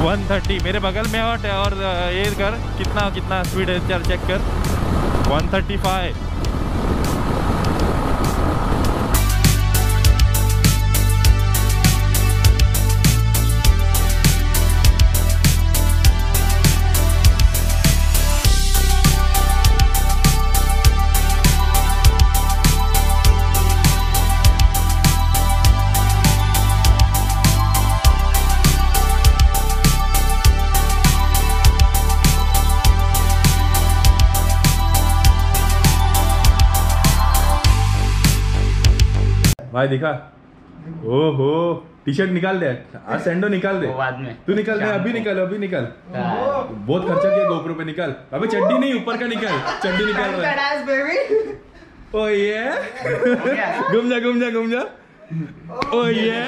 130 मेरे बगल में और और ये कर। कितना कितना स्पीड है? चल चेक कर। 135 भाई दिखा। हो टी शर्ट निकाल दे। आज सेंडो निकाल दे। बाद में। तू निकाल दे अभी निकाल अभी निकाल। बहुत खर्चा किया गोप्रो पे निकाल। अभी चड्डी नहीं ऊपर का निकाल। चड्डी निकाल रहा है ओ ये घूम जा घूम जा घूम जा। ओ ये